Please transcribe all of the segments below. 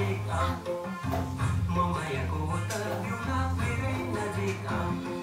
नजिक आऊ म मायाको त तिम्रो हातमै नजिक आऊ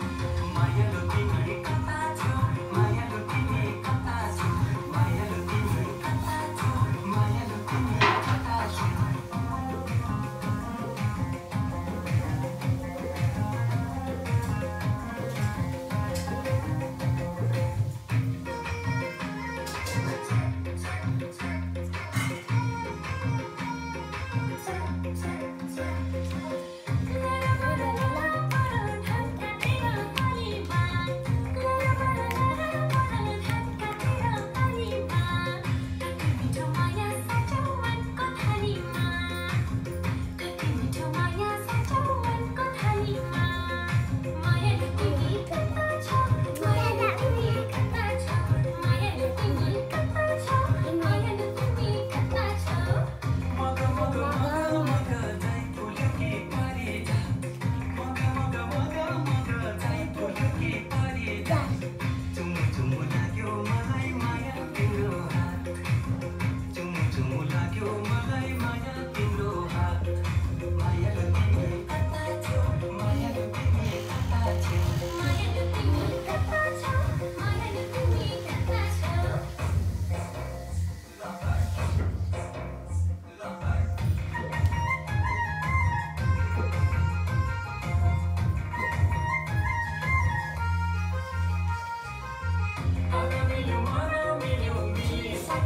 Hallelujah, wanna be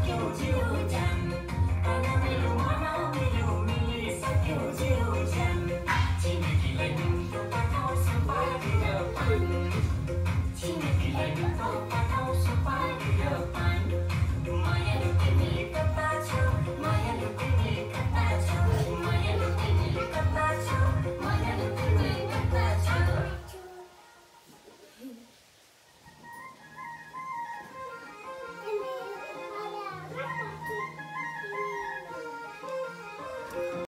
you,